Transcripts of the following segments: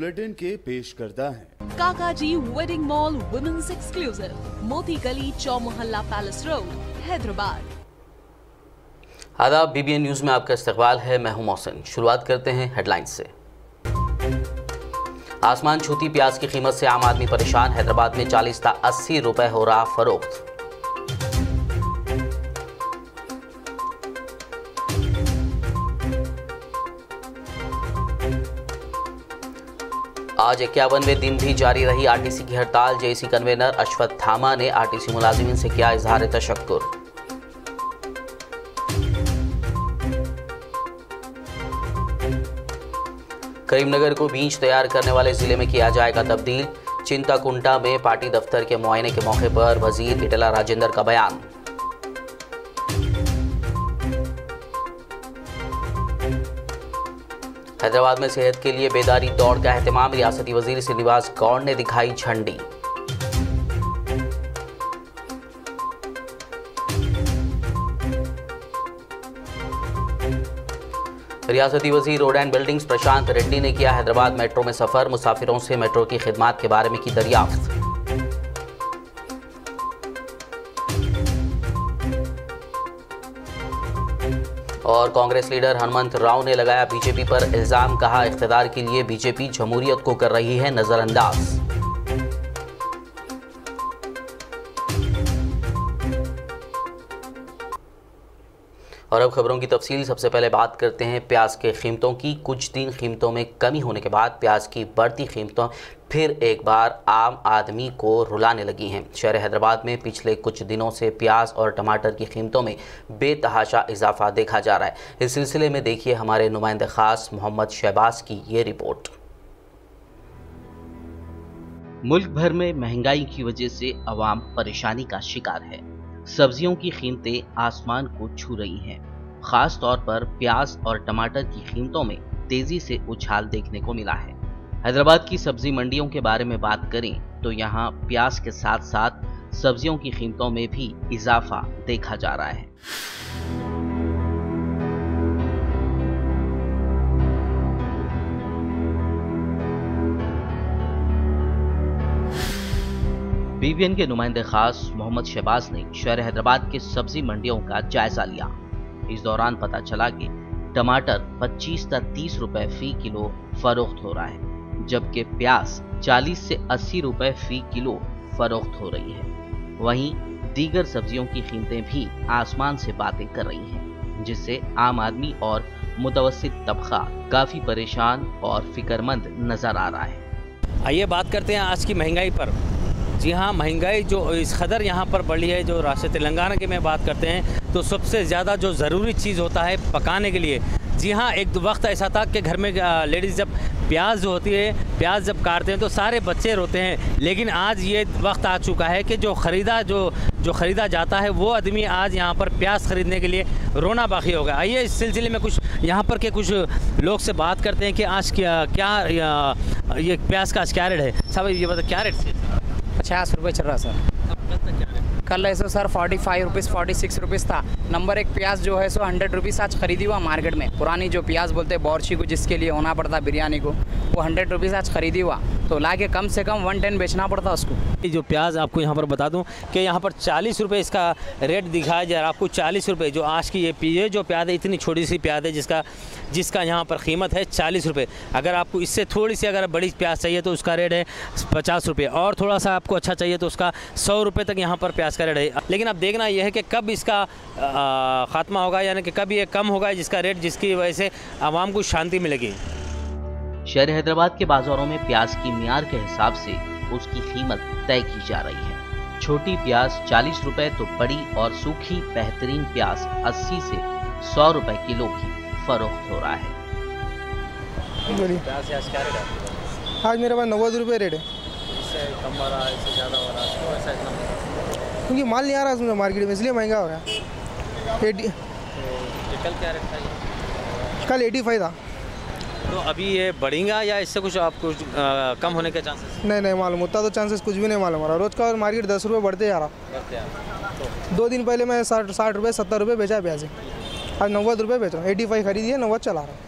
Bulletin के पेश करता है। काकाजी wedding mall women's exclusive Moti Gali चौमोहल्ला palace road Hyderabad. आदाब बीबीएन न्यूज़ में आपका इस्तकबाल है मैं हूँ मोहसिन। शुरुआत करते हैं हेडलाइंस से। आसमान छूती प्याज की कीमत से आम आदमी परेशान हैदराबाद में 40 था 80 रुपए हो रहा फरोख्त। आज इक्यावनवे दिन भी जारी रही आरटीसी की हड़ताल। जेसी कन्वेनर अश्वत्थ थामा ने आरटीसी मुलाजिमीन से किया इजहार तशक्कुर। करीमनगर को बीज तैयार करने वाले ज़िले में किया जाएगा तब्दील। चिंताकुंटा में पार्टी दफ्तर के मुआयने के मौके पर वज़ीर इटला राजेंद्र का बयान। हैदराबाद में सेहत के लिए बेदारी दौड़ का अहतमाम, रियासती वज़ीर श्रीनिवास गौड़ ने दिखाई झंडी। रियासती वज़ीर road and buildings Prashant Reddy ने किया हैदराबाद मेट्रो में सफ़र, मुसाफिरों से मेट्रो की खिदमत के बारे में की दरियाफ्त। और कांग्रेस लीडर हनुमंत राव ने लगाया बीजेपी पर इल्ज़ाम, कहा इकतदार के लिए बीजेपी जमहूरियत को कर रही है नजरअंदाज। और अब खबरों की तफसील। सबसे पहले बात करते हैं प्याज के कीमतों की। कुछ दिन कीमतों में कमी होने के बाद प्याज की बढ़ती कीमतों फिर एक बार आम आदमी को रुलाने लगी हैं। शहर हैदराबाद में पिछले कुछ दिनों से प्याज और टमाटर की कीमतों में बेतहाशा इजाफा देखा जा रहा है। इस सिलसिले में देखिए हमारे नुमाइंदे खास मोहम्मद शहबाज की ये रिपोर्ट। मुल्क भर में महँगाई की वजह से आवाम परेशानी का शिकार है। सब्जियों की कीमतें आसमान को छू रही हैं। खास तौर पर प्याज और टमाटर की कीमतों में तेज़ी से उछाल देखने को मिला है। हैदराबाद की सब्ज़ी मंडियों के बारे में बात करें तो यहाँ प्याज के साथ साथ सब्जियों की कीमतों में भी इजाफा देखा जा रहा है। बीबीएन के नुमाइंदे खास मोहम्मद शहबाज ने शहर हैदराबाद के सब्ज़ी मंडियों का जायजा लिया। इस दौरान पता चला कि टमाटर 25 से 30 रुपए फ़ी किलो फरोख्त हो रहा है, जबकि प्याज 40 से 80 रुपए फ़ी किलो फरोख्त हो रही है। वहीं दीगर सब्जियों की कीमतें भी आसमान से बातें कर रही हैं, जिससे आम आदमी और मुतवसित तबका काफ़ी परेशान और फिक्रमंद नज़र आ रहा है। आइए बात करते हैं आज की महँगाई पर। जी हाँ महँगाई जो इस कदर यहाँ पर बढ़ी है, जो राष्ट्र तेलंगाना की मैं बात करते हैं तो सबसे ज़्यादा जो ज़रूरी चीज़ होता है पकाने के लिए। जी हाँ एक वक्त ऐसा था कि घर में लेडीज़ जब प्याज जो होती है, प्याज जब काटते हैं तो सारे बच्चे रोते हैं। लेकिन आज ये वक्त आ चुका है कि जो ख़रीदा, जो जो ख़रीदा जाता है, वो आदमी आज यहाँ पर प्याज ख़रीदने के लिए रोना बाकी होगा आइए इस सिलसिले में कुछ यहाँ पर के कुछ लोग से बात करते हैं कि आज क्या क्या, ये प्याज का आज क्या रेट है? सब ये बता क्या रेट से पचास रुपये चल रहा सर। कल ऐसे sir forty five rupees forty six rupees था। नंबर एक प्याज जो है सो हंड्रेड रुपीज़ आज खरीदी हुआ मार्केट में। पुरानी जो प्याज बोलते हैं, बॉर्ची को जिसके लिए होना पड़ता बिरयानी को, वो हंड्रेड रुपीज़ आज खरीदी हुआ। तो ला के कम से कम वन टेन बेचना पड़ता उसको। जो प्याज आपको यहाँ पर बता दूँ कि यहाँ पर चालीस रुपये इसका रेट दिखाया जा रहा है। आपको चालीस रुपये जो आज की ये ये जो प्याज है, इतनी छोटी सी प्याज है जिसका जिसका यहाँ पर कीमत है चालीस रुपये अगर आपको इससे थोड़ी सी अगर बड़ी प्याज चाहिए तो उसका रेट है पचास रुपये और थोड़ा सा आपको अच्छा चाहिए तो उसका सौ रुपये तक यहाँ पर प्याज का रेट है। लेकिन अब देखना यह है कि कब इसका ख़ात्मा होगा यानी कि कब ये कम होगा जिसका रेट जिसकी वजह से आवाम को शांति मिलेगी। शहर हैदराबाद के बाजारों में प्याज की मियार के हिसाब से उसकी कीमत तय की जा रही है। छोटी प्याज चालीस रुपए तो बड़ी और सूखी बेहतरीन प्याज 80 से 100 रुपए किलो की फरोख्त हो रहा है। आज मेरे पास नब्बे रुपये रेट है। क्योंकि माल नहीं आ रहा है मार्केट में इसलिए महँगा हो रहा है। एटी कल क्या रेट था कल एटी फाइव था। तो अभी ये बढ़ेगा या इससे कुछ आपको कम होने के चांसेस नहीं नहीं मालूम उतना तो चांसेस कुछ भी नहीं मालूम हो रहा। रोज का मार्केट दस रुपये बढ़ते जा रहा। तो। दो दिन पहले मैं साठ साठ रुपये सत्तर रुपये बेचा प्याज आज नब्बे रुपये बेच रहा हूँ। एटी फाइव खरीदी है नब्बे चला रहा हूँ।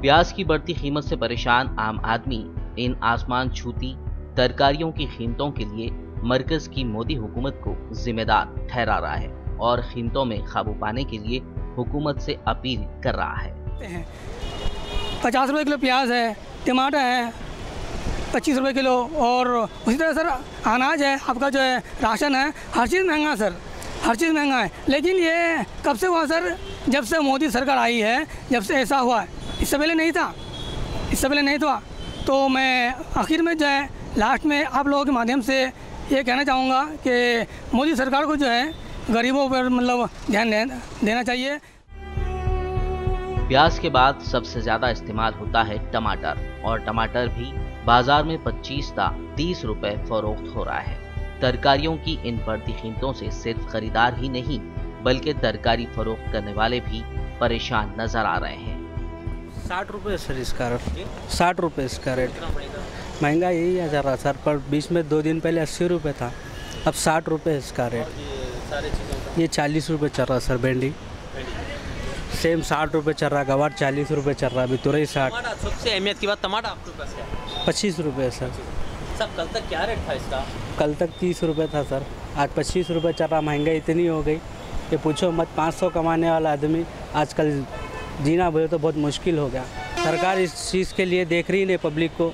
प्याज की बढ़ती कीमत से परेशान आम आदमी। इन आसमान छूती तरकारियों की कीमतों के लिए मरकज की मोदी हुकूमत को जिम्मेदार ठहरा रहा है और कीमतों में काबू पाने के लिए हुकूमत से अपील कर रहा है। पचास रुपये किलो प्याज है, टमाटर है, पच्चीस रुपये किलो और उसी तरह सर, अनाज है, आपका जो है, राशन है, हर चीज़ महँगा सर, हर चीज़ महँगा है। लेकिन ये कब से हुआ सर? जब से मोदी सरकार आई है, जब से ऐसा हुआ है। इससे पहले नहीं था, इससे पहले नहीं था। तो मैं आखिर में जो है लास्ट में आप लोगों के माध्यम से ये कहना चाहूँगा कि मोदी सरकार को जो है गरीबों पर मतलब ध्यान देना चाहिए। प्याज के बाद सबसे ज़्यादा इस्तेमाल होता है टमाटर और टमाटर भी बाज़ार में 25 ता 30 रुपए फरोख्त हो रहा है। तरकारियों की इन बढ़ती कीमतों से सिर्फ़ खरीदार ही नहीं बल्कि तरकारी फरोख्त करने वाले भी परेशान नज़र आ रहे हैं। साठ रुपये सर इसका साठ रुपये इसका रेट महँगा यही है ज़रा सर पर बीच में दो दिन पहले अस्सी रुपये था। अब साठ रुपये इसका रेट ये चालीस रुपये चल रहा सर भिंडी। सेम साठ रुपये चल रहा गवार चालीस रुपये चल रहा अभी तुरई साठ। सबसे अहमियत की बात टमाटर आपके पास क्या पच्चीस रुपये सर। सर कल तक क्या रेट था इसका? कल तक तीस रुपये था सर। आज पच्चीस रुपये चल रहा महँगाई इतनी हो गई। कि पूछो मत पाँच सौ कमाने वाला आदमी आजकल जीना बोले तो बहुत मुश्किल हो गया। सरकार इस चीज़ के लिए देख रही नहीं पब्लिक को।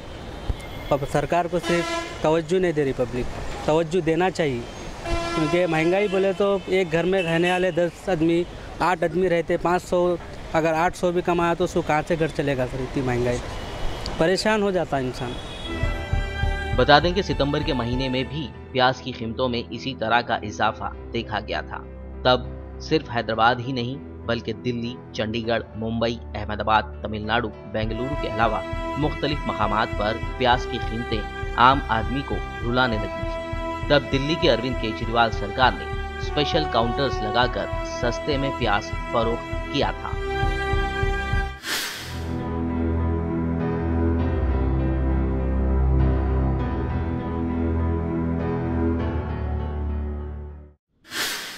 सरकार को सिर्फ़ तवज्जो नहीं दे रही पब्लिक तवज्जो देना चाहिए। क्योंकि महँगाई बोले तो एक घर में रहने वाले दस आदमी, आठ आदमी रहते, पाँच सौ, अगर आठ सौ भी कमाया तो उसको कहाँ से घर चलेगा सर इतनी महँगाई? परेशान हो जाता है इंसान। बता दें कि सितंबर के महीने में भी प्याज की कीमतों में इसी तरह का इजाफा देखा गया था। तब सिर्फ़ हैदराबाद ही नहीं बल्कि दिल्ली, चंडीगढ़, मुंबई, अहमदाबाद, तमिलनाडु, बेंगलुरु के अलावा मुख्तलिफ़ मकाम पर प्याज की कीमतें आम आदमी को रुलाने लगी थी। तब दिल्ली के अरविंद केजरीवाल सरकार ने स्पेशल काउंटर्स लगाकर सस्ते में प्याज फरोख्त किया था।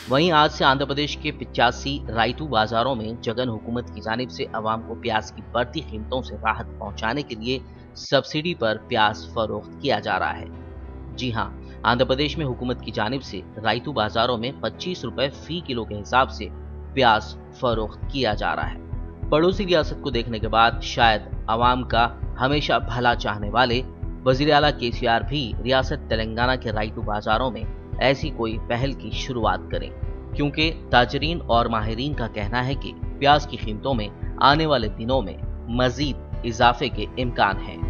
वहीं आज से आंध्र प्रदेश के पिचासी रायतू बाजारों में जगन हुकूमत की जानब से अवाम को प्याज की बढ़ती कीमतों से राहत पहुँचाने के लिए सब्सिडी पर प्याज फरोख्त किया जा रहा है। जी हाँ आंध्र प्रदेश में हुकूमत की जानब से रायतू बाजारों में पच्चीस रुपए फ़ी किलो के हिसाब से प्याज फरोख्त किया जा रहा है। पड़ोसी रियासत को देखने के बाद शायद आवाम का हमेशा भला चाहने वाले वज़ीर अला के भी रियासत तेलंगाना के रायतू बाजारों में ऐसी कोई पहल की शुरुआत करें। क्योंकि ताजरीन और माहरीन का कहना है कि प्याज की कीमतों में आने वाले दिनों में मजीद इजाफे के इम्कान हैं।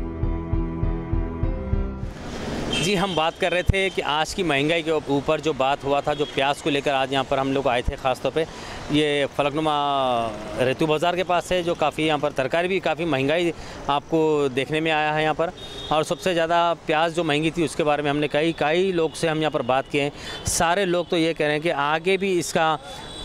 जी, हम बात कर रहे थे कि आज की महँगाई के ऊपर जो बात हुआ था, जो प्याज को लेकर आज यहाँ पर हम लोग आए थे ख़ासतौर पे, ये फलकनुमा रेतु बाज़ार के पास है, जो काफ़ी यहाँ पर तरकारी भी काफ़ी महँगाई आपको देखने में आया है यहाँ पर। और सबसे ज़्यादा प्याज जो महँगी थी उसके बारे में हमने कई कई लोग से हम यहाँ पर बात किए सारे लोग तो ये कह रहे हैं कि आगे भी इसका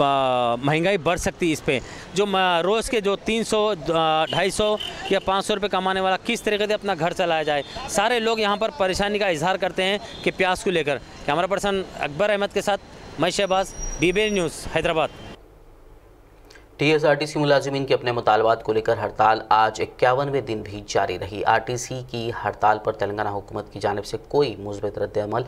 महँगाई बढ़ सकती है इस पर जो रोज़ के जो 300 250 या 500 रुपए कमाने वाला किस तरीके से अपना घर चलाया जाए? सारे लोग यहाँ पर परेशानी का इजहार करते हैं कि प्याज को लेकर। कैमरा पर्सन अकबर अहमद के साथ मैं Shahbaz B news, Hyderabad. TSRTC मुलाजिमीन के अपने मुतालबात को लेकर हड़ताल आज इक्यावनवें दिन भी जारी रही। आरटीसी की हड़ताल पर तेलंगाना हुकूमत की जानब से कोई मुस्बत रद्दमल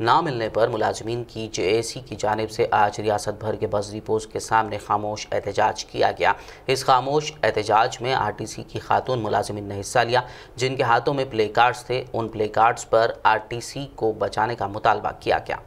ना मिलने पर मुलाजमीन की जेएसी की जानब से आज रियासत भर के बस डिपोज के सामने खामोश एहतजाज किया गया। इस खामोश एहतजाज में आर टी सी की खातून मुलाजमीन ने हिस्सा लिया, जिनके हाथों में प्ले कार्ड्स थे। उन प्ले कार्ड्स पर आर टी सी को बचाने का मुतालबा किया गया।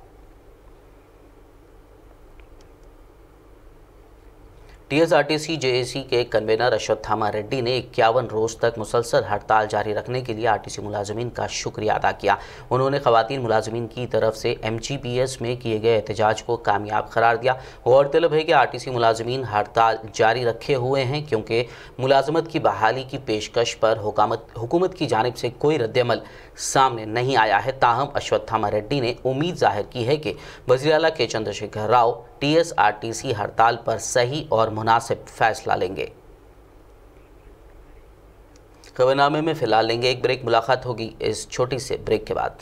टीएसआरटीसी, जेएसी के कन्वेनर अश्वत्थामा रेड्डी ने इक्यावन रोज तक मुसलसल हड़ताल जारी रखने के लिए आरटीसी मुलाजमीन का शुक्रिया अदा किया। उन्होंने खवतिन मुलाजमीन की तरफ़ से एमजीपीएस में किए गए एहतजाज को कामयाब करार दिया। गौरतलब है कि आरटीसी मुलाजमीन हड़ताल जारी रखे हुए हैं क्योंकि मुलाजमत की बहाली की पेशकश पर हुकूमत की जानब से कोई रद्दमल सामने नहीं आया है। ताहम अश्वत्थामा रेड्डी ने उम्मीद ज़ाहिर की है कि वजी अला के चंद्रशेखर राव टीएसआरटीसी हड़ताल पर सही और मुनासिब फैसला लेंगे। खबरनामे में फ़िलहाल लेंगे एक ब्रेक, मुलाकात होगी इस छोटी से ब्रेक के बाद।